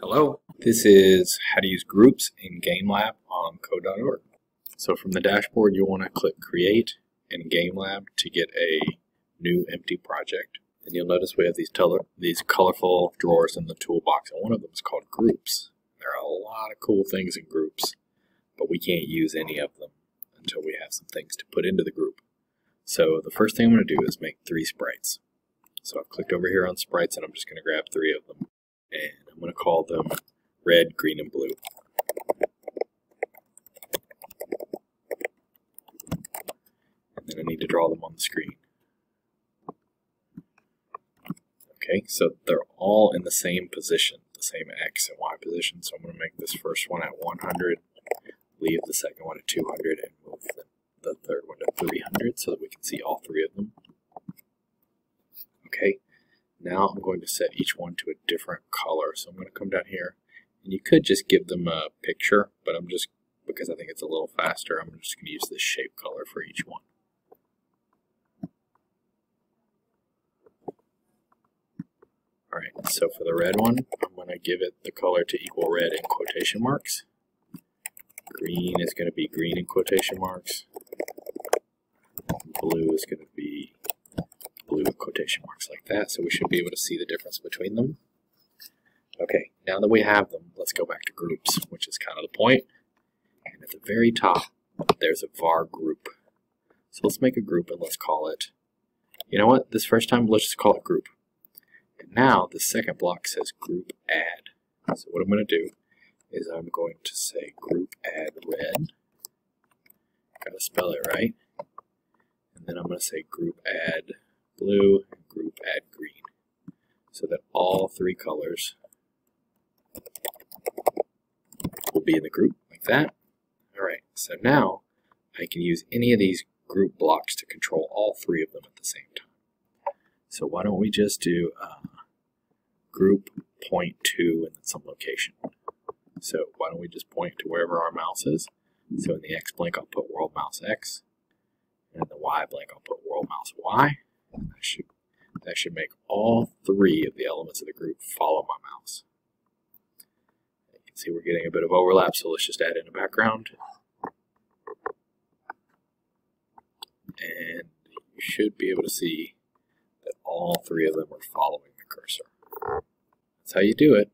Hello, this is how to use groups in GameLab on code.org. So from the dashboard, you'll want to click Create in GameLab to get a new empty project. And you'll notice we have these, these colorful drawers in the toolbox, and one of them is called Groups. There are a lot of cool things in groups, but we can't use any of them until we have some things to put into the group. So the first thing I'm going to do is make three sprites. So I've clicked over here on sprites, and I'm just going to grab three of them and I'm going to call them red, green, and blue. And then I need to draw them on the screen. Okay, so they're all in the same position, the same X and Y position. So I'm going to make this first one at 100, leave the second one at 200, and move the, the third one to 300 so that we can see all three of them. Okay, now I'm going to set each one to a different color. So I'm going to come down here, and you could just give them a picture, but I'm just, because I think it's a little faster, I'm just going to use the shape color for each one. Alright, so for the red one, I'm going to give it the color to equal red in quotation marks. Green is going to be green in quotation marks. Blue is going to be blue quotation marks like that, so we should be able to see the difference between them. Okay, now that we have them, let's go back to groups, which is kind of the point. And at the very top, there's a var group. So let's make a group and let's call it, you know what, this first time, let's just call it group. And now the second block says group add. So what I'm going to do is I'm going to say group add red. Gotta spell it right. And then I'm going to say group add blue, group add green. So that all three colors will be in the group like that. Alright, so now I can use any of these group blocks to control all three of them at the same time. So why don't we just do uh, group point to and then some location. So why don't we just point to wherever our mouse is. So in the X blank I'll put world mouse X, and in the Y blank I'll put world mouse Y, that should, that should make all three of the elements of the group follow my mouse. You can see we're getting a bit of overlap, so let's just add in a background. And you should be able to see that all three of them are following the cursor. That's how you do it.